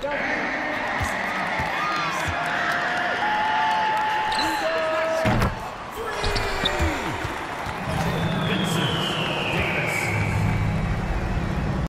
Get.